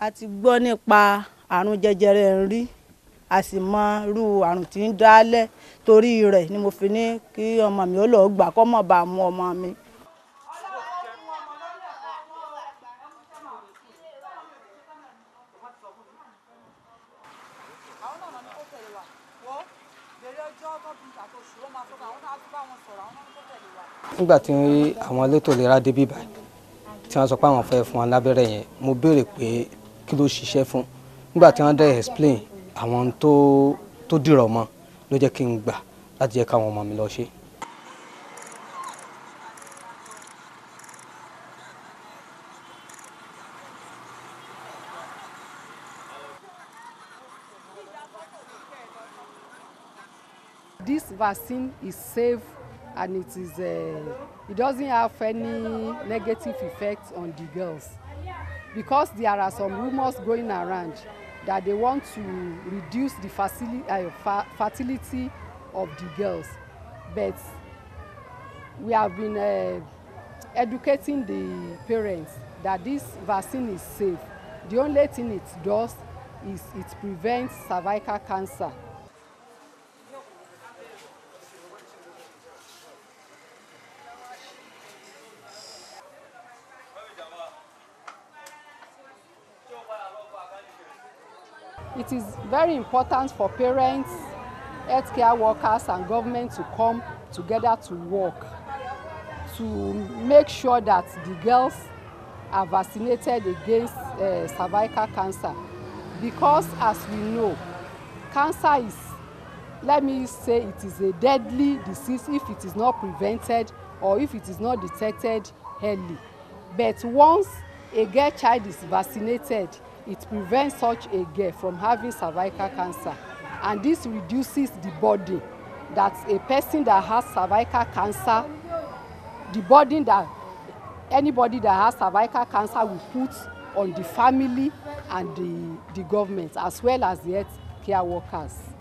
a ti gbọ́ nípa àrùn jẹjẹrẹ ń rí a sì mọ irú àrùn tí ń dálẹ̀ torí rẹ̀ ni mo fi ní kí ọmọ mi ó lọ gbà kọ́ mọ̀ bá mú ọmọ mi. nígbà tí àwọn elétò ìlera débí báyìí tí wọ́n sọ pé àwọn fẹ́ fún wọn lábẹ́rẹ́ yẹn mo béèrè pé kí ló ṣiṣẹ́ fún nígbà tí wọ́n dẹ̀ explain àwọn tó dìrọ̀ mọ́ ló jẹ́ kí n gbà láti jẹ́ káwọn ọmọ mi lọ ṣe. This vaccine is safe and it is uh, it doesn't have any negative effect on the girls because there are some rumors going around that they want to reduce the facility, uh, fa fertility of the girls. But we have been uh, educating the parents that this vaccine is safe. The only thing it does is it prevents cervical cancer it is very important for parents healthcare workers and government to come together to work to make sure that the girls are vaccinated against uh, cervical cancer. Because as we know cancer is let me say it is a deadly disease if it is not prevented or if it is not detected early. But once a girl child is vaccinated it prevents such a girl from having cervical cancer and this reduces the burden that a person that has cervical cancer the burden that anybody that has cervical cancer will put on the family and the the government as well as the health care workers.